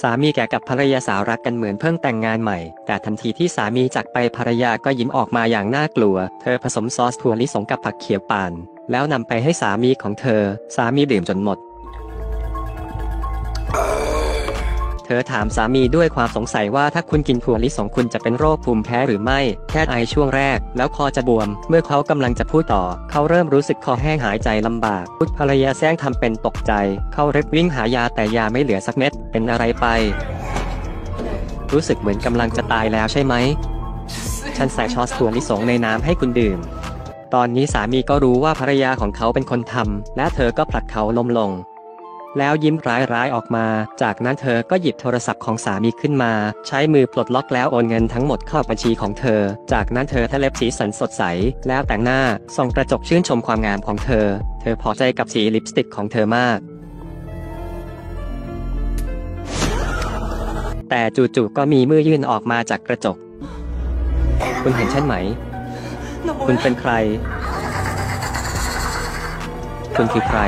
สามีแก่กับภรรยาสาวรักกันเหมือนเพิ่งแต่งงานใหม่ แต่ทันทีที่สามีจากไปภรรยาก็ยิ้มออกมาอย่างน่ากลัว เธอผสมซอสถั่วลิสงกับผักเขียวป่าน แล้วนำไปให้สามีของเธอ สามีดื่มจนหมด เธอถามสามีด้วยความสงสัยว่าถ้าคุณกินถั่วลิสงคุณจะเป็นโรคภูมิแพ้หรือไม่ แค่ไอช่วงแรก แล้วคอจะบวม เมื่อเขากำลังจะพูดต่อ เขาเริ่มรู้สึกคอแห้งหายใจลำบาก พุทธภรรยาแซงทำเป็นตกใจ เขาเร็บวิ่งหายาแต่ยาไม่เหลือสักเม็ด เป็นอะไรไป รู้สึกเหมือนกำลังจะตายแล้วใช่ไหม ฉันใส่ช้อนถั่วลิสงในน้ำให้คุณดื่มตอนนี้สามีก็รู้ว่าภรรยาของเขาเป็นคนทำ และเธอก็ผลักเขาล้มลง แล้วยิ้มร้ายๆออกมา จากนั้นเธอก็หยิบโทรศัพท์ของสามีขึ้นมา ใช้มือปลดล็อกแล้วโอนเงินทั้งหมดเข้าบัญชีของเธอ จากนั้นเธอทะเล็บสีสันสดใส แล้วแต่งหน้าส่องกระจกชื่นชมความงามของเธอ เธอพอใจกับสีลิปสติกของเธอมากแต่จู่ๆก็มีมือยื่นออกมาจากกระจก คุณเห็นฉันไหม คุณเป็นใคร คุณคือใคร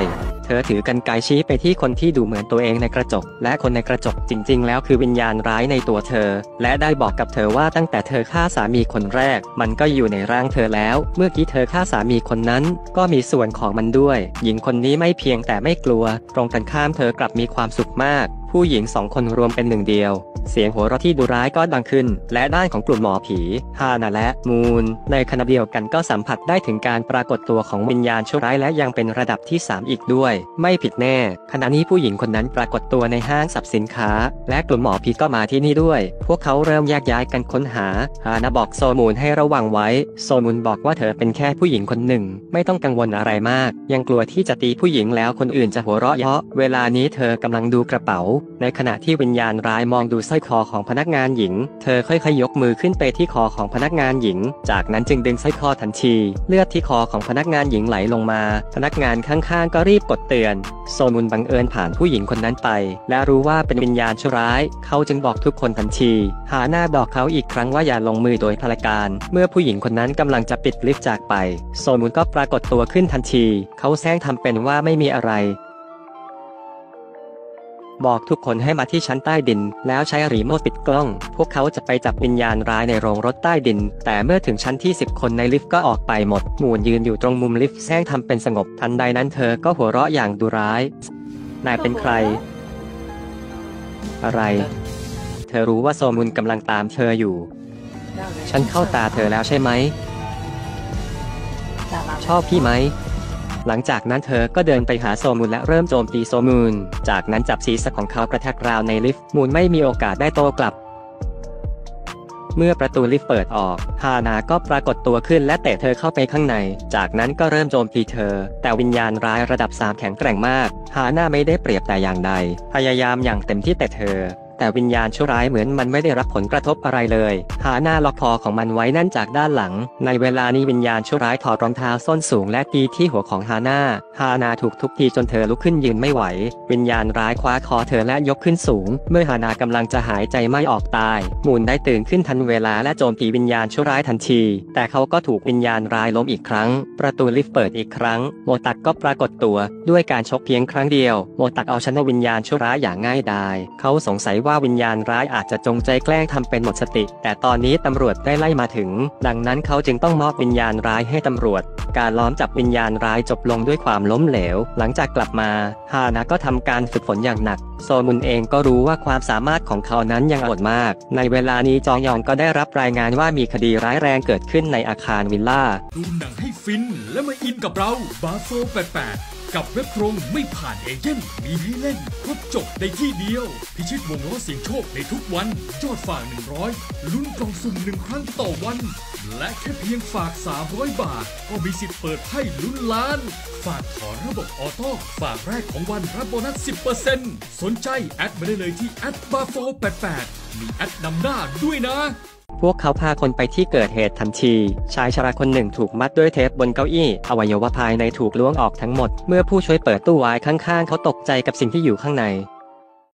เธอถือกันไกชี้ไปที่คนที่ดูเหมือนตัวเองในกระจก และคนในกระจกจริง ๆ แล้วคือวิญญาณร้ายในตัวเธอ และได้บอกกับเธอว่าตั้งแต่เธอฆ่าสามีคนแรก มันก็อยู่ในร่างเธอแล้ว เมื่อกี้เธอฆ่าสามีคนนั้น ก็มีส่วนของมันด้วย หญิงคนนี้ไม่เพียงแต่ไม่กลัว ตรงกันข้ามเธอกลับมีความสุขมาก ผู้หญิงสองคนรวมเป็นหนึ่งเดียว เสียงหัวเราะที่ดุร้ายก็ดังขึ้น และด้านของกลุ่มหมอผีฮานาและมูนในขณะเดียวกันก็สัมผัสได้ถึงการปรากฏตัวของวิญญาณชั่วร้ายและยังเป็นระดับที่ 3 อีกด้วย ไม่ผิดแน่ ขณะนี้ผู้หญิงคนนั้นปรากฏตัวในห้างสรรพสินค้า และกลุ่มหมอผีก็มาที่นี่ด้วย พวกเขาเริ่มแยกย้ายกันค้นหาฮานาบอกโซมูนให้ระวังไว้ โซมูนบอกว่าเธอเป็นแค่ผู้หญิงคนหนึ่ง ไม่ต้องกังวลอะไรมาก ยังกลัวที่จะตีผู้หญิงแล้วคนอื่นจะหัวเราะเยาะเวลานี้เธอกำลังดูกระเป๋า ในขณะที่วิญญาณร้ายมองดูสร้อยคอของพนักงานหญิง เธอค่อยๆยกมือขึ้นไปที่คอของพนักงานหญิง จากนั้นจึงดึงสร้อยคอทันที เลือดที่คอของพนักงานหญิงไหลลงมา พนักงานข้างๆ ก็รีบกดเตือน โซมุนบังเอิญผ่านผู้หญิงคนนั้นไป และรู้ว่าเป็นวิญญาณชั่วร้าย เขาจึงบอกทุกคนทันที หาหน้าบอกเขาอีกครั้งว่าอย่าลงมือโดยพลการ เมื่อผู้หญิงคนนั้นกำลังจะปิดลิฟต์จากไป โซมุนก็ปรากฏตัวขึ้นทันที เขาแซงทำเป็นว่าไม่มีอะไร บอกทุกคนให้มาที่ชั้นใต้ดิน แล้วใช้รีโมทปิดกล้อง พวกเขาจะไปจับวิญญาณร้ายในโรงรถใต้ดิน แต่เมื่อถึงชั้นที่ 10 คนในลิฟต์ก็ออกไปหมด หมูนยืนอยู่ตรงมุมลิฟต์แซงทำเป็นสงบ ทันใดนั้นเธอก็หัวเราะอย่างดุร้าย นายเป็นใคร อะไร เธอรู้ว่าโซมุนกำลังตามเธออยู่ ฉันเข้าตาเธอแล้วใช่ไหม ชอบพี่ไหม หลังจากนั้นเธอก็เดินไปหาโซมูนและเริ่มโจมตีโซมูน จากนั้นจับศีรษะของเขากระแทกราวในลิฟต์ มูนไม่มีโอกาสได้โต้กลับ เมื่อประตูลิฟต์เปิดออก ฮานาก็ปรากฏตัวขึ้นและเตะเธอเข้าไปข้างใน จากนั้นก็เริ่มโจมตีเธอ แต่วิญญาณร้ายระดับ 3 แข็งแกร่งมาก ฮานาไม่ได้เปรียบแต่อย่างใด พยายามอย่างเต็มที่แต่เธอ แต่วิญญาณชั่วร้ายเหมือนมันไม่ได้รับผลกระทบอะไรเลย หาหน้าล็อกคอของมันไว้นั่นจากด้านหลัง ในเวลานี้วิญญาณชั่วร้ายถอดรองเท้าส้นสูงและตีที่หัวของฮาน่า ฮานาถูกทุบตีจนเธอลุกขึ้นยืนไม่ไหว วิญญาณร้ายคว้าคอเธอและยกขึ้นสูง เมื่อฮานากำลังจะหายใจไม่ออกตาย มูนได้ตื่นขึ้นทันเวลาและโจมตีวิญญาณชั่วร้ายทันที แต่เขาก็ถูกวิญญาณร้ายล้มอีกครั้ง ประตูลิฟต์เปิดอีกครั้ง โมตักก็ปรากฏตัว ด้วยการชกเพียงครั้งเดียว โมตักเอาชนะวิญญาณชั่วร้ายอย่างง่ายดาย เขาสงสัยว่าวิญญาณร้ายอาจจะจงใจแกล้งทำเป็นหมดสติ แต่ตอนนี้ตำรวจได้ไล่มาถึง ดังนั้นเขาจึงต้องมอบวิญญาณร้ายให้ตำรวจ การล้อมจับวิญญาณร้ายจบลงด้วยความล้มเหลว หลังจากกลับมาฮานะก็ทำการฝึกฝนอย่างหนัก โซมุนเองก็รู้ว่าความสามารถของเขานั้นยังอ่อนมาก ในเวลานี้จองยองก็ได้รับรายงานว่ามีคดีร้ายแรงเกิดขึ้นในอาคารวิลล่าดูหนังให้ฟินและมาอินกับเราบาโฟ88 กับเว็บตรงไม่ผ่านเอเย่นต์มีให้เล่น ครบจบในที่เดียว พิชิตวงล้อเสี่ยงโชคในทุกวันยอดฝาก 100 ลุ้นกล่องสุ่มหนึ่งครั้งต่อวัน และแค่เพียงฝาก 300 บาท ก็มีสิทธิ์เปิดไพ่ลุ้นล้าน ฝากถอนระบบออโต้ฝากแรกของวันรับโบนัส 10%สนใจแอดมาได้เลยที่แอดบาโฟ88มีแอดนำหน้าด้วยนะ พวกเขาพาคนไปที่เกิดเหตุทันที ชายชราคนหนึ่งถูกมัดด้วยเทปบนเก้าอี้ อวัยวะภายในถูกล้วงออกทั้งหมด เมื่อผู้ช่วยเปิดตู้ไว้ข้างๆ เขาตกใจกับสิ่งที่อยู่ข้างใน